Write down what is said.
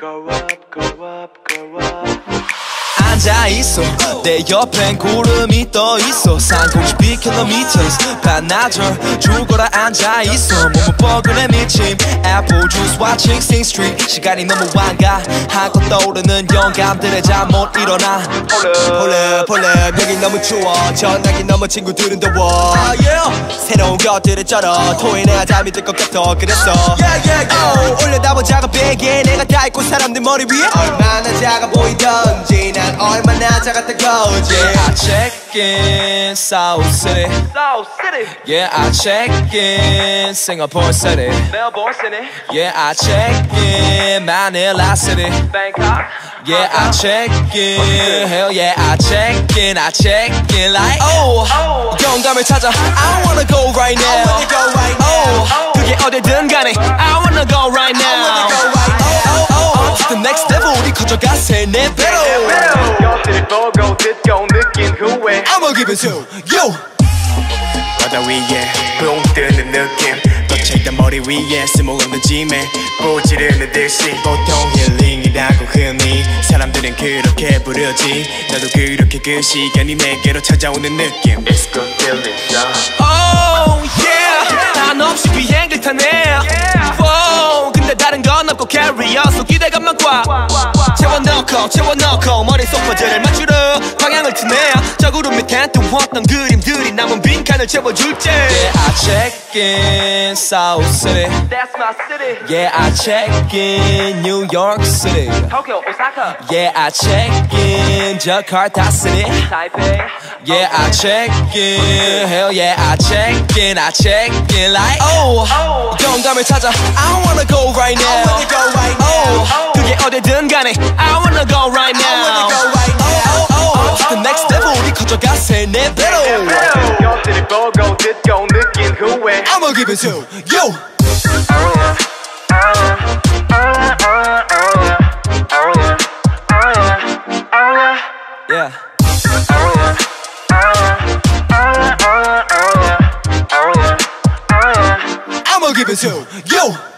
Go up, go up, go up. 앉아있어. 내 옆엔 구름이 떠있어. 산공시 비킬로미터스 반나절 죽어라 앉아있어. 몸은 뻐근해 미침 Apple juice watching Sing Street 시간이 너무 완가하고 떠오르는 영감들의 잠 못 일어나. 홀레 홀레 여기 너무 추워. 전화기 너무 친구들은 더워. 새로운 것들을 쩔어. 토해내야 잠이 들 것 같아. 그랬어. Oh, 올려다본 작은 베개에 내가 다 있고 사람들 머리 위에 얼마나 작아 보이던지 난 얼마나 작았다고 이제 I check in Seoul City. Seoul City. Yeah I check in Singapore City. Melbourne City. Yeah I check in Manila City. Bangkok. Yeah I check in Hell yeah I check in I check in like Oh, oh. 영감을 찾아. I wanna go right now. I wanna go right oh, now Oh, oh. 그게 어디든 간에 oh. I 느낀 후에 I'ma give it to you. 바다 위에 붕 뜨는 느낌 덧칠단 머리 위에 스모없는 짐에 부지르는 듯이 보통 힐링이라고 흔히 사람들은 그렇게 부르지 나도 그렇게 그 시간이 내게로 찾아오는 느낌 It's good feeling so Oh yeah. 한없이 비행기 타네. Wow. 근데 다른 건 없고 carrier서 기대감만 꽉 채워넣고 채워넣고 머릿속 퍼즐을 맞추려 활동했던 그림들이 남은 빈칸을 채워줄게. I check in Seoul City. That's my city. Yeah I check in New York City. Tokyo, Osaka. Yeah I check in Jakarta City. Taipei. Yeah I check in Hell yeah I check in I check in like Oh, oh. 영감을 찾아. I wanna go right now I wanna go right oh, now. oh. 그게 어디든 간에 I 보고 듣고 느낀 후에 I'ma give it to you. Yeah. I'ma give it to you.